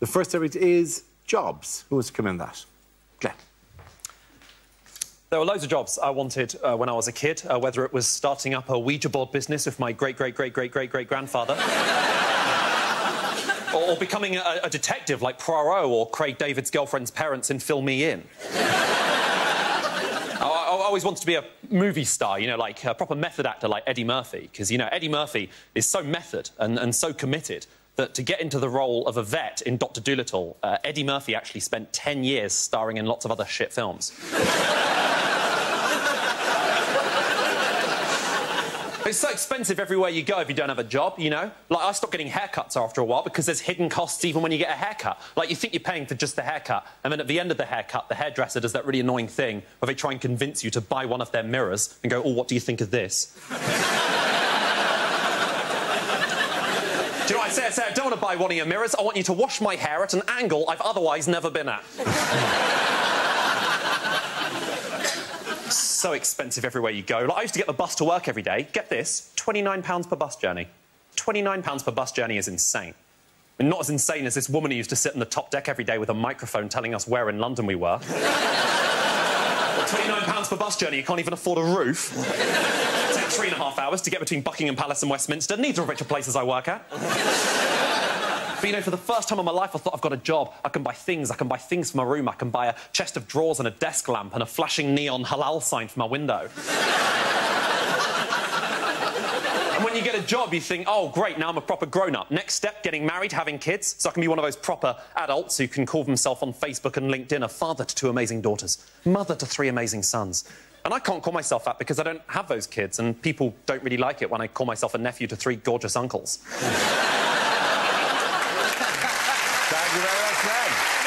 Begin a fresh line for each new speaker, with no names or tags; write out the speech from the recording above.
The first subject is jobs. Who wants to come in that? Glenn.
There were loads of jobs I wanted uh, when I was a kid, uh, whether it was starting up a Ouija board business with my great, great, great, great, great, great grandfather, or, or, becoming a, a, detective like Poirot or Craig David's girlfriend's parents in Fill Me In. I, I, always wanted to be a movie star, you know, like a proper method actor like Eddie Murphy, because, you know, Eddie Murphy is so method and, and so committed that to get into the role of a vet in Dr. Dolittle, uh, Eddie Murphy actually spent 10 years starring in lots of other shit films. It's so expensive everywhere you go if you don't have a job, you know? Like, I stopped getting haircuts after a while because there's hidden costs even when you get a haircut. Like, you think you're paying for just the haircut, and then at the end of the haircut, the hairdresser does that really annoying thing where they try and convince you to buy one of their mirrors and go, oh, what do you think of this? I say, I don't want to buy one of your mirrors. I want you to wash my hair at an angle I've otherwise never been at so expensive everywhere you go. Like, I used to get the bus to work every day. Get this, £29 per bus journey. £29 per bus journey is insane. And not as insane as this woman who used to sit on the top deck every day with a microphone telling us where in London we were. £29 per bus journey, you can't even afford a roof. Take three and a half hours to get between Buckingham Palace and Westminster. Neither of which are places I work at. But, you know, for the first time in my life, I thought I've got a job. I can buy things. I can buy things for my room. I can buy a chest of drawers and a desk lamp and a flashing neon halal sign for my window. And when you get a job, you think, oh, great, now I'm a proper grown-up. Next step, getting married, having kids, so I can be one of those proper adults who can call themselves on Facebook and LinkedIn a father to two amazing daughters, mother to three amazing sons. And I can't call myself that because I don't have those kids, and people don't really like it when I call myself a nephew to three gorgeous uncles. Thank you very much, man.